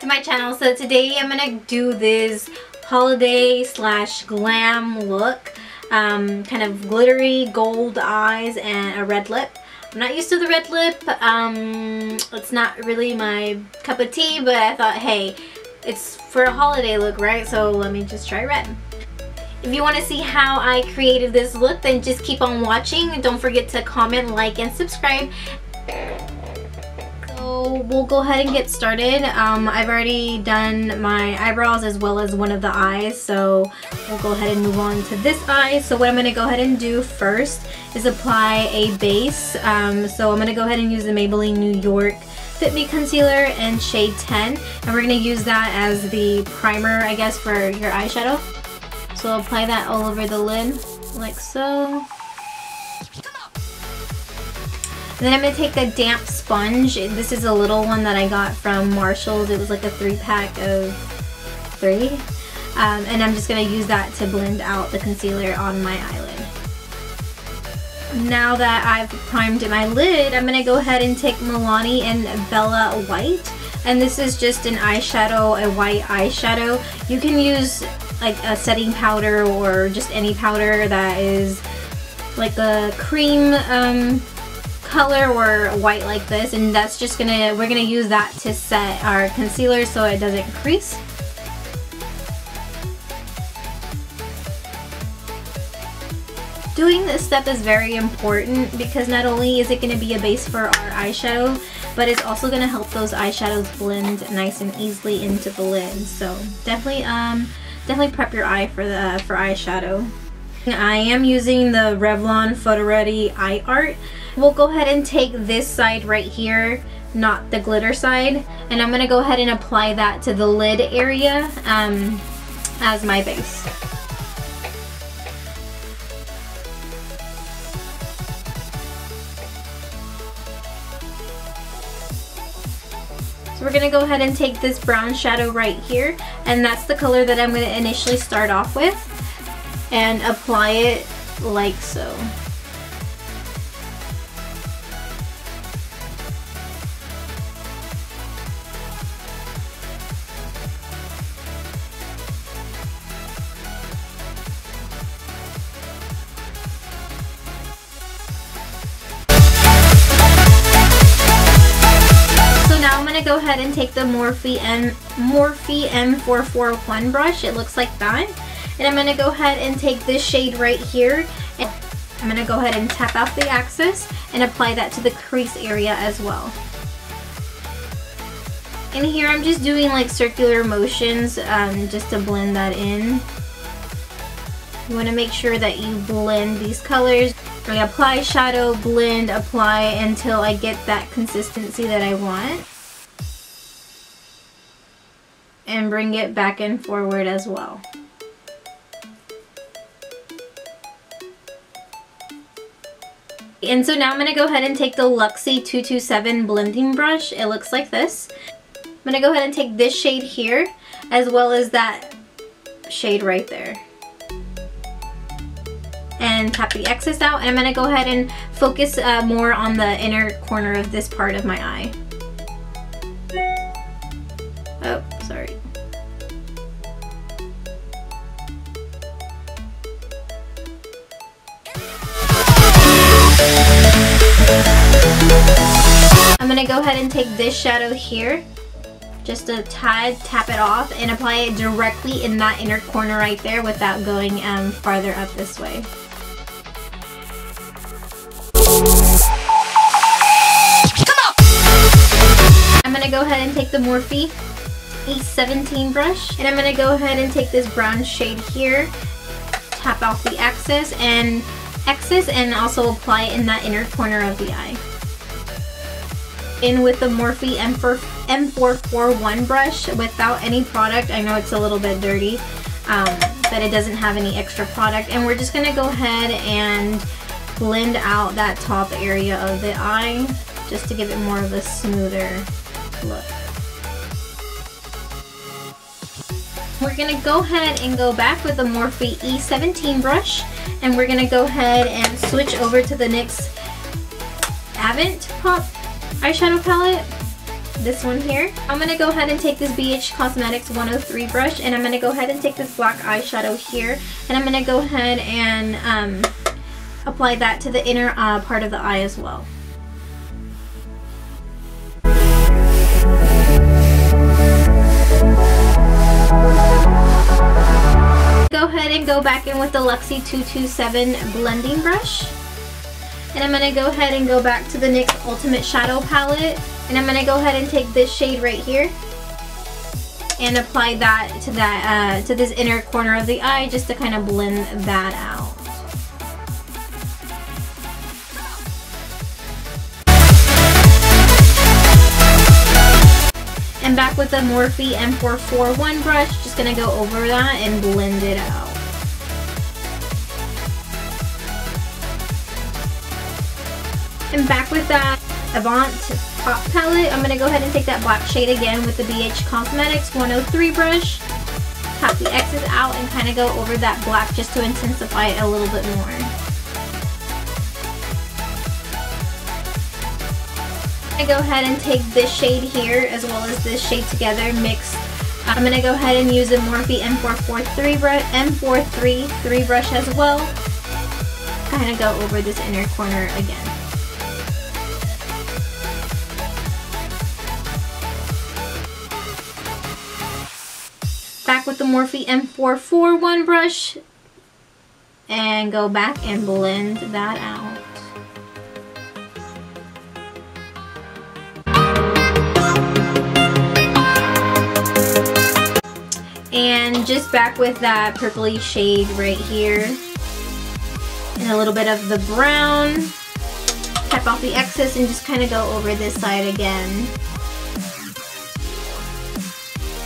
to my channel. So today I'm gonna do this holiday slash glam look. Um, kind of glittery gold eyes and a red lip. I'm not used to the red lip. Um, it's not really my cup of tea, but I thought, hey, it's for a holiday look, right? So let me just try red. If you want to see how I created this look, then just keep on watching. Don't forget to comment, like, and subscribe. So we'll go ahead and get started. Um, I've already done my eyebrows as well as one of the eyes. So we'll go ahead and move on to this eye. So what I'm going to go ahead and do first is apply a base. Um, so I'm going to go ahead and use the Maybelline New York Fit Me Concealer in shade 10. And we're going to use that as the primer, I guess, for your eyeshadow. So apply that all over the lid, like so. And then I'm going to take a damp sponge. This is a little one that I got from Marshall's. It was like a three pack of three. Um, and I'm just going to use that to blend out the concealer on my eyelid. Now that I've primed my lid, I'm going to go ahead and take Milani and Bella White. And this is just an eyeshadow, a white eyeshadow. You can use like a setting powder or just any powder that is like a cream um, color or white like this and that's just gonna we're gonna use that to set our concealer so it doesn't crease Doing this step is very important because not only is it going to be a base for our eyeshadow, but it's also going to help those eyeshadows blend nice and easily into the lid. So definitely um, definitely prep your eye for the for eyeshadow. I am using the Revlon Photo Ready Eye Art. We'll go ahead and take this side right here, not the glitter side, and I'm going to go ahead and apply that to the lid area um, as my base. So we're going to go ahead and take this brown shadow right here and that's the color that I'm going to initially start off with and apply it like so. Now I'm going to go ahead and take the Morphe, M Morphe M441 brush. It looks like that. And I'm to go ahead and take this shade right here. And I'm to go ahead and tap out the axis and apply that to the crease area as well. And here I'm just doing like circular motions um, just to blend that in. You want to make sure that you blend these colors. I apply shadow, blend, apply until I get that consistency that I want. and bring it back and forward as well. And so now I'm going to go ahead and take the Luxie 227 blending brush. It looks like this. I'm going to go ahead and take this shade here as well as that shade right there. And tap the excess out. And I'm going to go ahead and focus uh, more on the inner corner of this part of my eye. I'm going to go ahead and take this shadow here, just a tad, tap it off, and apply it directly in that inner corner right there without going um, farther up this way. I'm going to go ahead and take the Morphe E17 brush, and I'm going to go ahead and take this brown shade here, tap off the excess, and excess and also apply it in that inner corner of the eye. In with the Morphe M4, M441 brush without any product. I know it's a little bit dirty, um, but it doesn't have any extra product. And we're just to go ahead and blend out that top area of the eye just to give it more of a smoother look. We're to go ahead and go back with the Morphe E17 brush and we're to go ahead and switch over to the NYX Avant Pop eyeshadow palette. this one here. I'm going to go ahead and take this BH Cosmetics 103 brush and I'm going to go ahead and take this black eyeshadow here and I'm going to go ahead and um, apply that to the inner uh, part of the eye as well. Go ahead and go back in with the Luxie 227 blending brush. And I'm going to go ahead and go back to the NYX Ultimate Shadow Palette. And I'm going to go ahead and take this shade right here and apply that to that uh, to this inner corner of the eye just to kind of blend that out. And back with the Morphe M441 brush, just gonna go over that and blend it out. And back with that Avant Pop palette, I'm gonna go ahead and take that black shade again with the BH Cosmetics 103 brush. Tap the X's out and kind of go over that black just to intensify it a little bit more. I go ahead and take this shade here as well as this shade together mixed. I'm going to go ahead and use a Morphe M443 brush, M433 brush as well. Kind of go over this inner corner again. Back with the Morphe M441 brush and go back and blend that out. And just back with that purpley shade right here. And a little bit of the brown. Tap off the excess and just kind of go over this side again.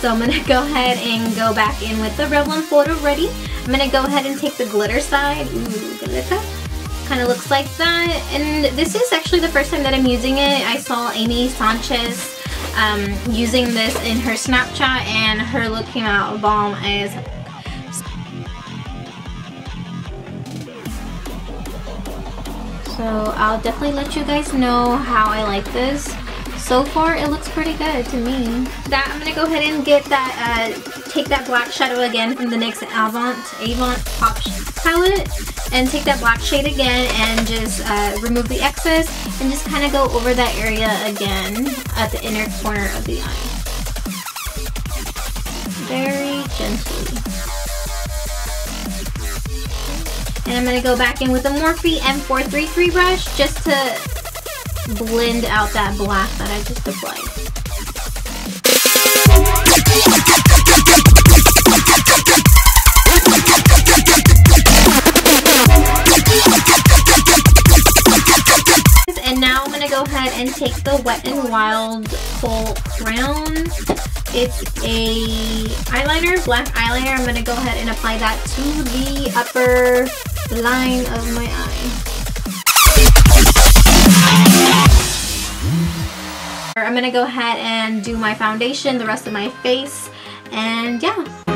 So I'm going to go ahead and go back in with the Revlon Photo Ready. I'm going to go ahead and take the glitter side. Ooh, glitter. Kind of looks like that. And this is actually the first time that I'm using it. I saw Amy Sanchez um, using this in her Snapchat and her look came out bomb as So I'll definitely let you guys know how I like this. So far, it looks pretty good to me. That I'm gonna go ahead and get that, uh, take that black shadow again from the NYX Avant, Avant Pop palette and take that black shade again and just uh, remove the excess and just kind of go over that area again at the inner corner of the eye. Very gently. And I'm going to go back in with the Morphe M433 brush just to blend out that black that I just applied. And now I'm going to go ahead and take the Wet n Wild Full Crown. It's a eyeliner, black eyeliner. I'm going to go ahead and apply that to the upper line of my eye. I'm going to go ahead and do my foundation, the rest of my face, and yeah.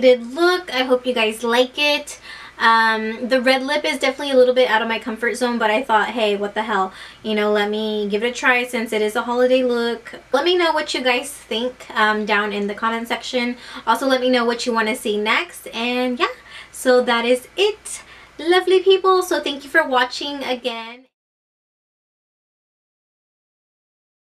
Completed look. I hope you guys like it. Um, the red lip is definitely a little bit out of my comfort zone, but I thought, hey, what the hell? You know, let me give it a try since it is a holiday look. Let me know what you guys think um, down in the comment section. Also, let me know what you want to see next. And yeah, so that is it. Lovely people, so thank you for watching again.